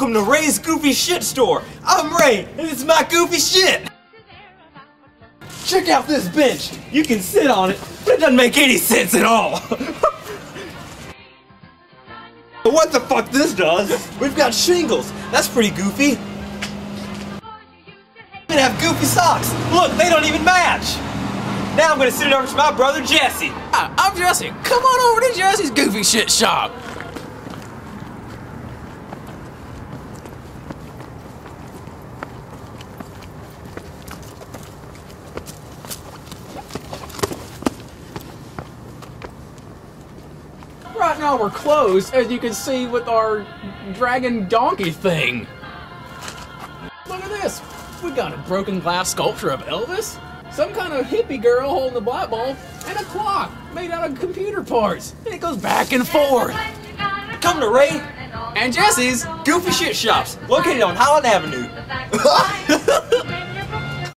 Welcome to Ray's Goofy Shit Store. I'm Ray, and it's my goofy shit. Check out this bench. You can sit on it, but it doesn't make any sense at all. what the fuck this does? We've got shingles. That's pretty goofy. We have goofy socks. Look, they don't even match. Now I'm gonna send it over to my brother Jesse. Hi, I'm Jesse. Come on over to Jesse's Goofy Shit Shop. Right now we're closed, as you can see with our dragon donkey thing. Look at this. We got a broken glass sculpture of Elvis, some kind of hippie girl holding the black ball, and a clock made out of computer parts. And it goes back and forth. Come to Ray And Jesse's Goofy Shit Shops, located on Highland Avenue.